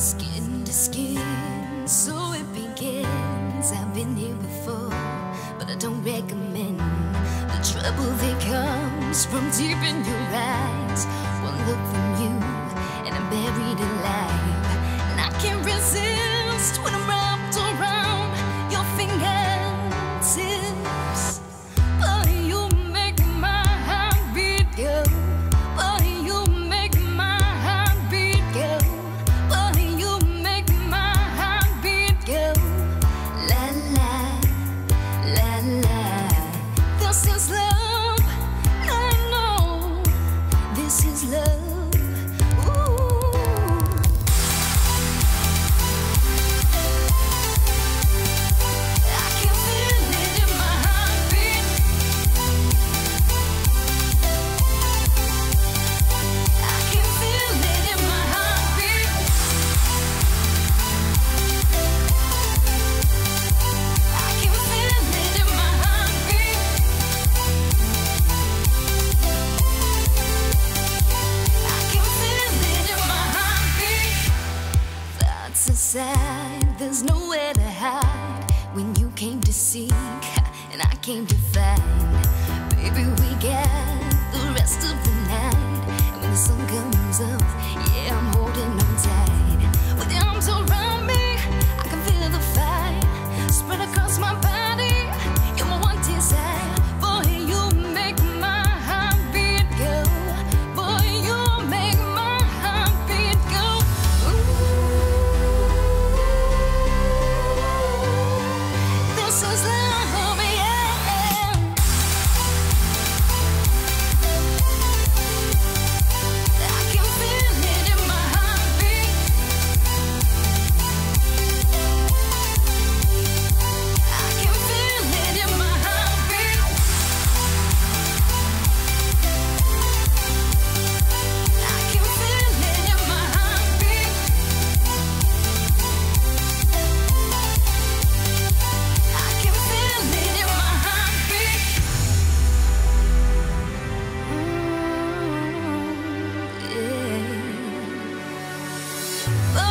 Skin to skin, so it begins. I've been here before, but I don't recommend The trouble that comes from deep in your eyes. One look from you seus lábios. side There's nowhere to hide. When you came to seek And I came to find. Baby, we get the rest of the night. And when the sun comes up Yeah, I'm Oh.